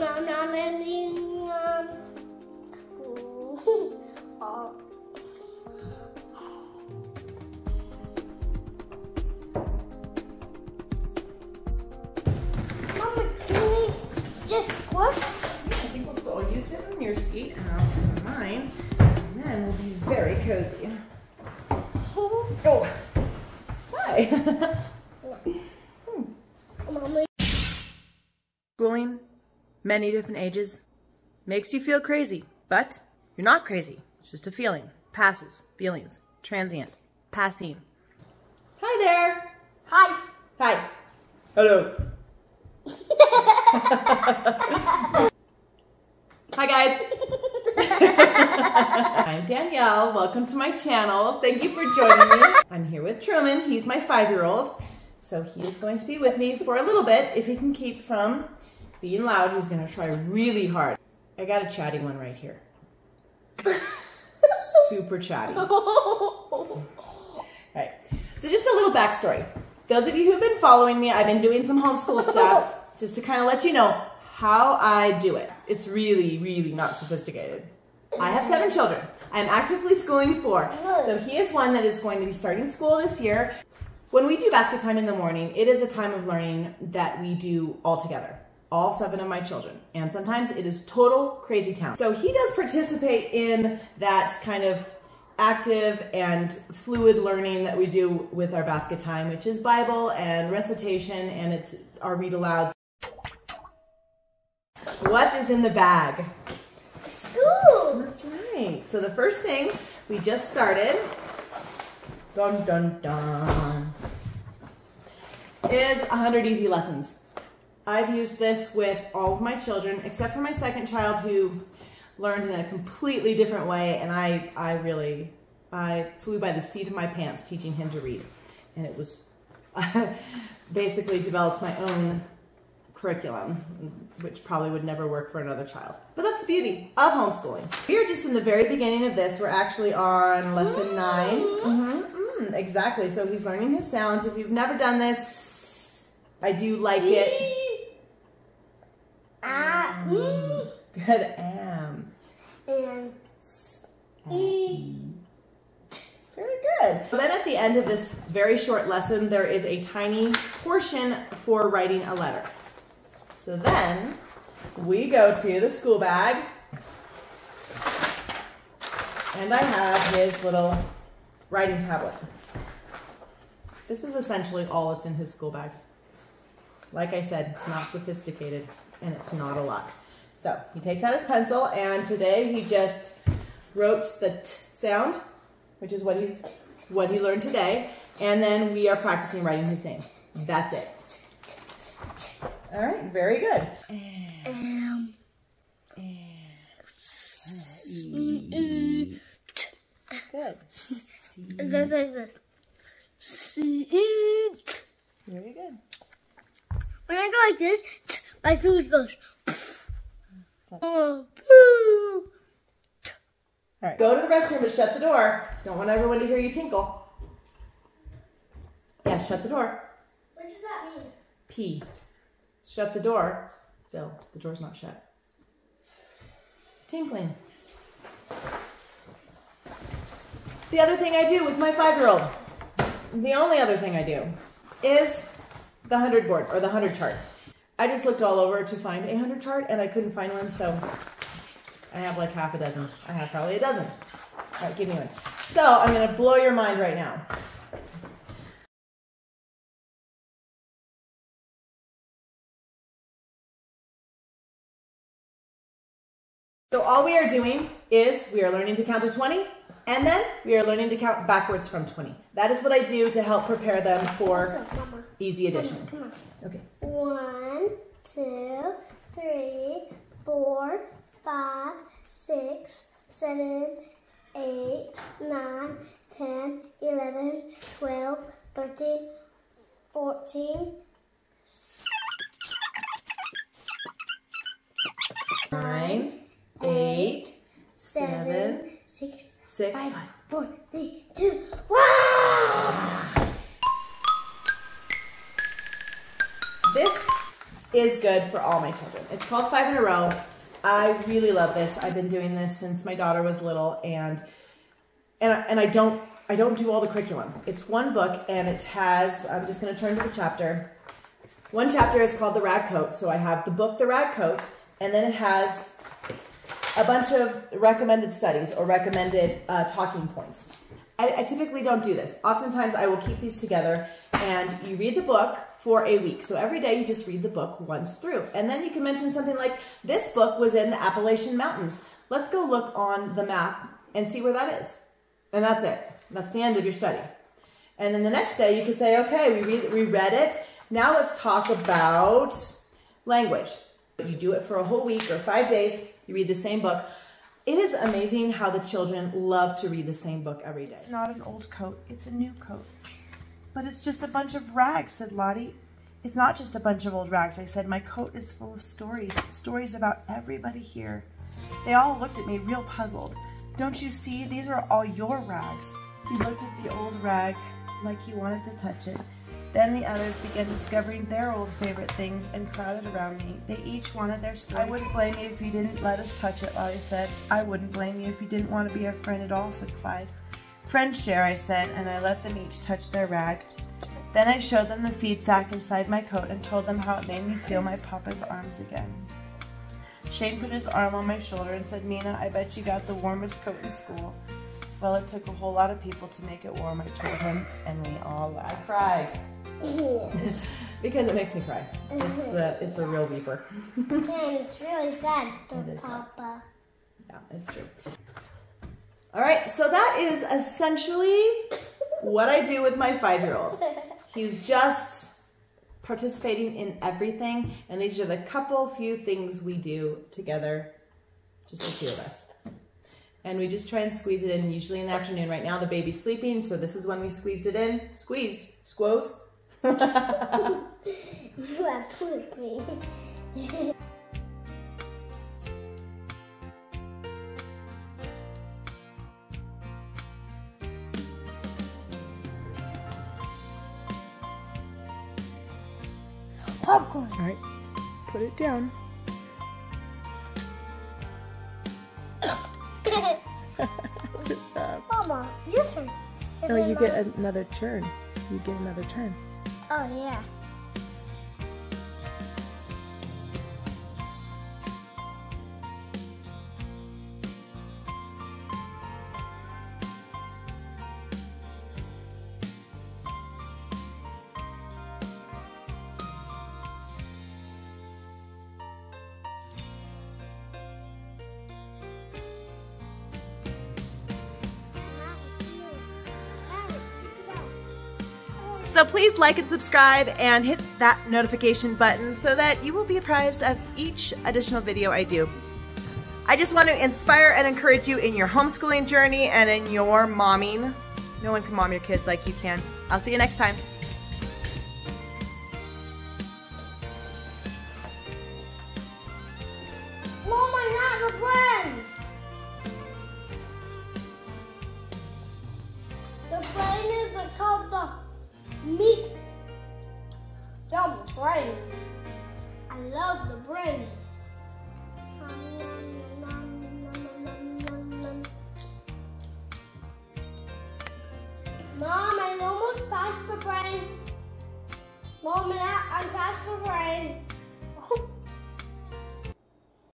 nom nom nom nom nom. Oh. Mama, can we just squish? I think we'll. You sit in your seat and I'll sit in mine. And then we'll be very cozy. Oh. Hi. Mama, Schooling, many different ages, makes you feel crazy, but you're not crazy. It's just a feeling. Passes. Feelings. Transient. Passing. Hi there. hi. Hi. Hello. Hi guys. I'm Danielle. Welcome to my channel. Thank you for joining me. I'm here with Truman. He's my five-year-old. So he is going to be with me for a little bit. If he can keep from being loud, he's gonna try really hard. I got a chatty one right here. Super chatty. All right, So just a little backstory. Those of you who've been following me, I've been doing some homeschool stuff just to kind of let you know how I do it. It's really, really not sophisticated. I have seven children. I'm actively schooling four. So he is one that is going to be starting school this year. When we do basket time in the morning, it is a time of learning that we do all together. All seven of my children. And sometimes it is total crazy town. So he does participate in that kind of active and fluid learning that we do with our basket time, which is Bible and recitation, and it's our read aloud. What is in the bag? School. That's right. So the first thing we just started, dun dun dun, is 100 easy lessons. I've used this with all of my children, except for my second child who learned in a completely different way, and I, I really, I flew by the seat of my pants teaching him to read. And it was basically developed my own curriculum, which probably would never work for another child. But that's the beauty of homeschooling. We are just in the very beginning of this. We're actually on lesson 9 Mhm, mm, exactly. So he's learning his sounds. If you've never done this, I do like it. Mm, Good am. and e. Very good. So then at the end of this very short lesson, there is a tiny portion for writing a letter. So then we go to the school bag. And I have his little writing tablet. This is essentially all that's in his school bag. Like I said, it's not sophisticated and it's not a lot. So he takes out his pencil and today he just wrote the t sound, which is what he's what he learned today, and then we are practicing writing his name. That's it. All right, very good. Um, Good. it goes like this. Very good. When I go like this, my food goes. All right, go to the restroom, and shut the door. Don't want everyone to hear you tinkle. Yeah, shut the door. What does that mean? P. Shut the door. Still, the door's not shut. Tinkling. The other thing I do with my five-year-old, the only other thing I do, is the 100 board or the 100 chart. I just looked all over to find a 100 chart and I couldn't find one, so I have like half a dozen. I have probably a dozen. All right, give me one. So I'm gonna blow your mind right now. So all we are doing is we are learning to count to 20 and then we are learning to count backwards from 20. That is what I do to help prepare them for easy addition. come on. Okay. One, two, three, four, five, six, seven, eight, nine, ten, eleven, twelve, thirteen, fourteen, Nine, eight, seven, Seven, six, six, five, five. four, three, two, one. This is good for all my children. It's called Five in a Row. I really love this. I've been doing this since my daughter was little, and and I, and I don't I don't do all the curriculum. It's one book, and it has. I'm just going to turn to the chapter. One chapter is called the Rag Coat. So I have the book, The Rag Coat, and then it has a bunch of recommended studies or recommended uh, talking points. I, I typically don't do this. Oftentimes, I will keep these together, and you read the book for a week. So every day you just read the book once through. And then you can mention something like, this book was in the Appalachian Mountains. Let's go look on the map and see where that is. And that's it. That's the end of your study. And then the next day you could say, okay, we, read, we read it. Now let's talk about language. You do it for a whole week or five days. You read the same book. It is amazing how the children love to read the same book every day. It's not an old coat, it's a new coat. But it's just a bunch of rags, said Lottie. It's not just a bunch of old rags, I said. My coat is full of stories, stories about everybody here. They all looked at me real puzzled. Don't you see? These are all your rags. He looked at the old rag like he wanted to touch it. Then the others began discovering their old favorite things and crowded around me. They each wanted their story. I wouldn't blame you if you didn't let us touch it, Lottie said. I wouldn't blame you if you didn't want to be our friend at all, said Clyde. Friends share, I said, and I let them each touch their rag. Then I showed them the feed sack inside my coat and told them how it made me feel my papa's arms again. Shane put his arm on my shoulder and said, Minna, I bet you got the warmest coat in school. Well, it took a whole lot of people to make it warm, I told him, and we all laughed. I cried. because it makes me cry. It's mm-hmm. a, it's a real weeper. and it's really sad, It is sad. Papa. Yeah, it's true. All right, so that is essentially what I do with my five-year-old. He's just participating in everything, and these are the couple few things we do together, just the two of us. And we just try and squeeze it in, usually in the afternoon. Right now, the baby's sleeping, so this is when we squeezed it in. Squeezed, squoze. You have told me. Popcorn. All right, put it down. Good job. Mama, your turn. No, you get another turn. You get another turn. Oh, yeah. So please like and subscribe and hit that notification button so that you will be apprised of each additional video I do. I just want to inspire and encourage you in your homeschooling journey and in your momming. No one can mom your kids like you can. I'll see you next time. Mom, I have a friend. I the brain. Mom, I almost passed the brain. Mom, I'm past the brain.